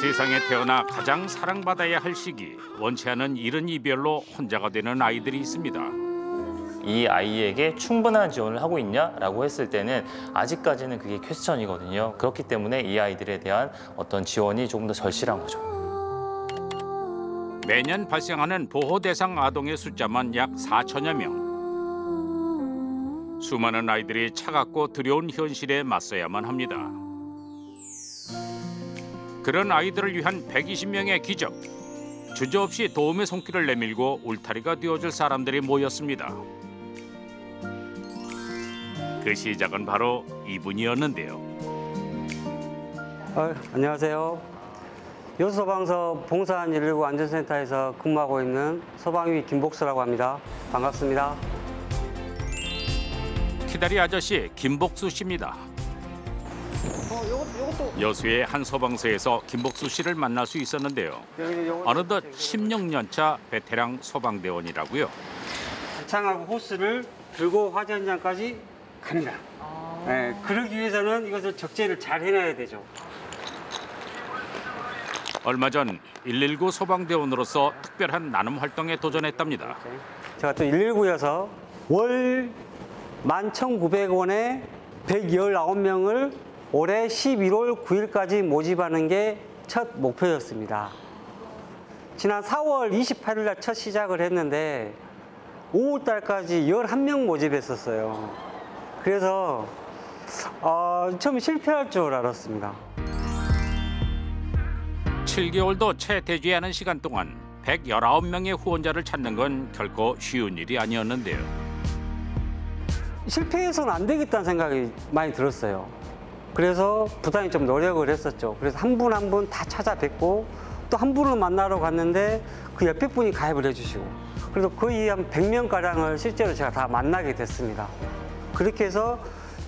세상에 태어나 가장 사랑받아야 할 시기 원치 않은 이른 이별로 혼자가 되는 아이들이 있습니다. 이 아이에게 충분한 지원을 하고 있냐라고 했을 때는 아직까지는 그게 퀘스천이거든요. 그렇기 때문에 이 아이들에 대한 어떤 지원이 조금 더 절실한 거죠. 매년 발생하는 보호 대상 아동의 숫자만 약 4천여 명. 수많은 아이들이 차갑고 두려운 현실에 맞서야만 합니다. 그런 아이들을 위한 120명의 기적. 주저없이 도움의 손길을 내밀고 울타리가 되어줄 사람들이 모였습니다. 그 시작은 바로 이분이었는데요. 어, 안녕하세요. 여수소방서 봉산 119 안전센터에서 근무하고 있는 소방위 김복수라고 합니다. 반갑습니다. 키다리 아저씨 김복수 씨입니다. 여수의 한 소방서에서 김복수 씨를 만날 수 있었는데요. 어느덧 16년 차 베테랑 소방대원이라고요. 창하고 호스를 들고 화재 현장까지 갑니다. 네, 그러기 위해서는 이것을 적재를 잘 해놔야 되죠. 얼마 전 119 소방대원으로서 특별한 나눔 활동에 도전했답니다. 제가 또 119여서 월 11,900원에 119명을 올해 11월 9일까지 모집하는 게 첫 목표였습니다. 지난 4월 28일 날 첫 시작을 했는데 5월 달까지 11명 모집했었어요. 그래서 어, 처음 실패할 줄 알았습니다. 7개월도 채 되지 않은 시간 동안 119명의 후원자를 찾는 건 결코 쉬운 일이 아니었는데요. 실패해서는 안 되겠다는 생각이 많이 들었어요. 그래서 부단히 좀 노력을 했었죠. 그래서 한 분 한 분 다 찾아뵙고 또 한 분을 만나러 갔는데 그 옆에 분이 가입을 해주시고 그래서 거의 한 100명 가량을 실제로 제가 다 만나게 됐습니다. 그렇게 해서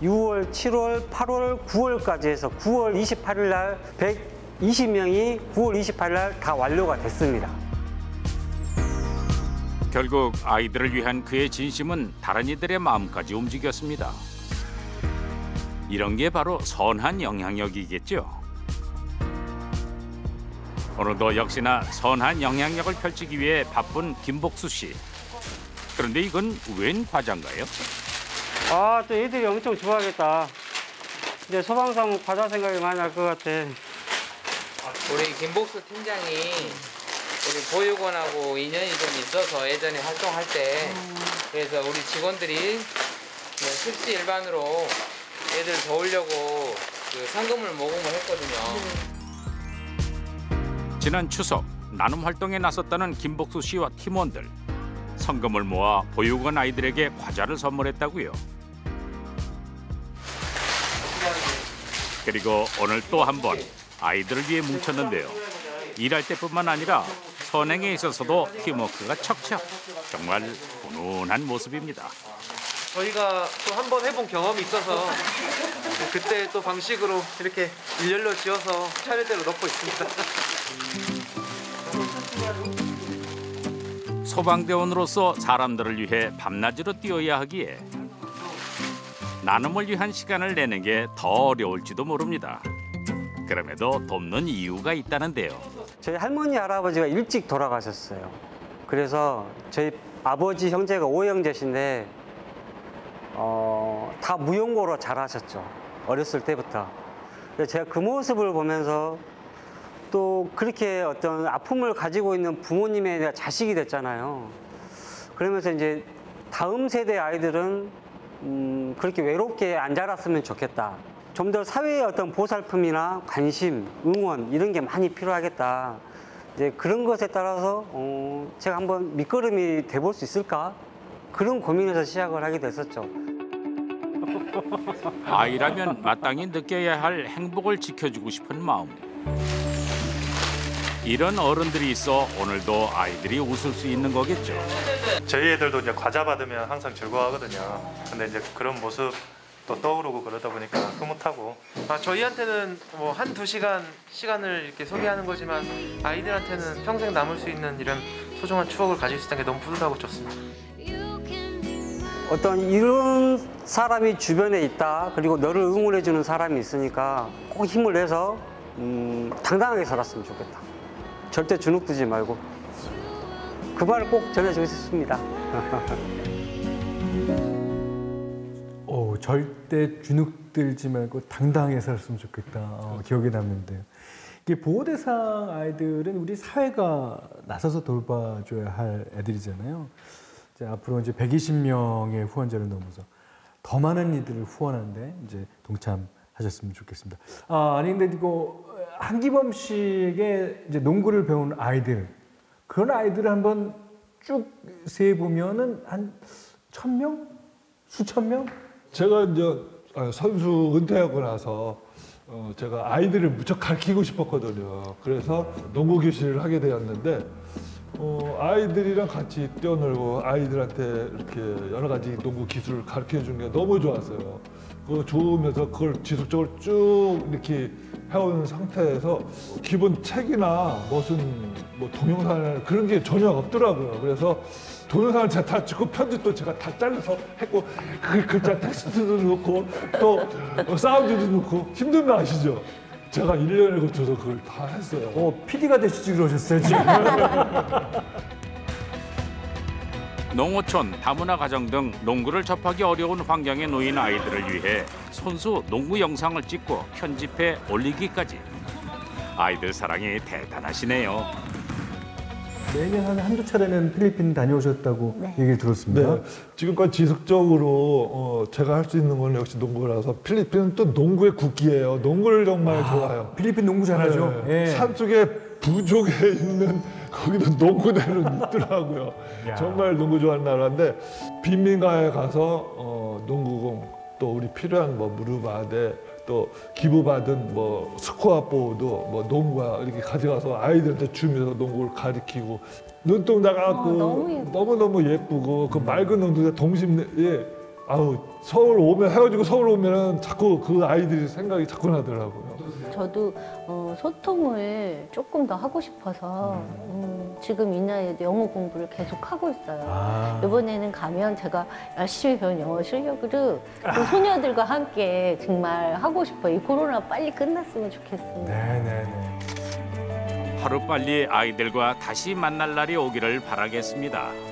6월, 7월, 8월, 9월까지 해서 9월 28일 날 120명이 9월 28일 날 다 완료가 됐습니다. 결국 아이들을 위한 그의 진심은 다른 이들의 마음까지 움직였습니다. 이런 게 바로 선한 영향력이겠죠. 오늘도 역시나 선한 영향력을 펼치기 위해 바쁜 김복수 씨. 그런데 이건 웬 과자인가요? 아, 또 애들이 엄청 좋아하겠다. 이제 소방사무 과자 생각이 많이 날 것 같아. 우리 김복수 팀장이 우리 보육원하고 인연이 좀 있어서 예전에 활동할 때 그래서 우리 직원들이 그냥 특시 일반으로 애들 도우려고 그 상금을 모금을 했거든요. 지난 추석 나눔 활동에 나섰다는 김복수 씨와 팀원들. 성금을 모아 보육원 아이들에게 과자를 선물했다고요. 그리고 오늘 또 한 번 아이들을 위해 뭉쳤는데요. 일할 때뿐만 아니라 선행에 있어서도 팀워크가 척척. 정말 훈훈한 모습입니다. 저희가 또 한 번 해본 경험이 있어서 그때 또 방식으로 이렇게 일렬로 지어서 차례대로 넣고 있습니다. 소방대원으로서 사람들을 위해 밤낮으로 뛰어야 하기에 나눔을 위한 시간을 내는 게 더 어려울지도 모릅니다. 그럼에도 돕는 이유가 있다는데요. 저희 할머니 할아버지가 일찍 돌아가셨어요. 그래서 저희 아버지 형제가 오형제신데 어, 다 무용고로 잘하셨죠. 어렸을 때부터. 제가 그 모습을 보면서 또 그렇게 어떤 아픔을 가지고 있는 부모님의 내가 자식이 됐잖아요. 그러면서 이제 다음 세대 아이들은 음, 그렇게 외롭게 안 자랐으면 좋겠다. 좀 더 사회의 어떤 보살핌이나 관심, 응원 이런 게 많이 필요하겠다. 이제 그런 것에 따라서 어, 제가 한번 밑거름이 돼볼 수 있을까? 그런 고민에서 시작을 하게 됐었죠. 아이라면 마땅히 느껴야 할 행복을 지켜주고 싶은 마음. 이런 어른들이 있어 오늘도 아이들이 웃을 수 있는 거겠죠. 저희 애들도 이제 과자 받으면 항상 즐거워하거든요. 근데 이제 그런 모습 또 떠오르고 그러다 보니까 흐뭇하고 아, 저희한테는 뭐 한 두 시간 시간을 이렇게 소비하는 거지만 아이들한테는 평생 남을 수 있는 이런 소중한 추억을 가질 수 있다는 게 너무 뿌듯하고 좋습니다. 어떤 이런 사람이 주변에 있다. 그리고 너를 응원해 주는 사람이 있으니까 꼭 힘을 내서 음, 당당하게 살았으면 좋겠다. 절대 주눅 들지 말고 그 말을 꼭 전해주고 싶습니다. 오, 절대 주눅 들지 말고 당당하게 살았으면 좋겠다. 어, 기억에 남는데요. 이게 보호 대상 아이들은 우리 사회가 나서서 돌봐줘야 할 애들이잖아요. 이제 앞으로 이제 120명의 후원자를 넘어서 더 많은 이들을 후원하는데 이제 동참하셨으면 좋겠습니다. 아, 아니 근데 이거 한기범 씨에게 이제 농구를 배운 아이들 그런 아이들을 한번 쭉 세 보면은 한 천 명, 수천 명 제가 이제 아, 선수 은퇴하고 나서 어, 제가 아이들을 무척 가르치고 싶었거든요. 그래서 농구 교실을 하게 되었는데 어, 아이들이랑 같이 뛰어놀고 아이들한테 이렇게 여러 가지 농구 기술을 가르쳐 준 게 너무 좋았어요. 그거 좋으면서 그걸 지속적으로 쭉 이렇게 해온 상태에서 기본 책이나 무슨 뭐 동영상 그런 게 전혀 없더라고요. 그래서 동영상을 제가 다 찍고 편집도 제가 다 잘라서 했고 그 글자 텍스트도 넣고 또 사운드도 넣고 힘든 거 아시죠? 제가 1년을 거쳐서 그걸 다 했어요. 어, PD가 되시지 그러셨어요, 지금. 농어촌, 다문화 가정 등 농구를 접하기 어려운 환경에 놓인 아이들을 위해 손수 농구 영상을 찍고 편집해 올리기까지 아이들 사랑이 대단하시네요. 매년 한 한두 차례는 필리핀 다녀오셨다고 네. 얘기를 들었습니다. 네, 지금까지 지속적으로 어, 제가 할 수 있는 건 역시 농구라서 필리핀은 또 농구의 국기예요. 농구를 정말 좋아해요. 필리핀 농구 잘하죠. 네, 예. 산속에 부족에 있는 거기도 농구대로 있더라고요. 야. 정말 농구 좋아하는 나라인데 빈민가에 가서 어, 농구공 또 우리 필요한 뭐 무릎 아대 또 기부받은 뭐 스코어 보드 뭐 농구화 이렇게 가져가서 아이들한테 주면서 농구를 가리키고 눈동 나가고 어, 너무. 너무 예쁘고 그 맑은 농도에 동심에 아우 서울 오면 헤어지고 서울 오면은 자꾸 그 아이들이 생각이 자꾸 나더라고요. 저도 어, 소통을 조금 더 하고 싶어서 음, 지금 이 나이에도 영어 공부를 계속 하고 있어요. 아. 이번에는 가면 제가 열심히 배운 영어 실력으로 그 소녀들과 함께 정말 하고 싶어요. 이 코로나 빨리 끝났으면 좋겠습니다. 네네네. 하루빨리 아이들과 다시 만날 날이 오기를 바라겠습니다.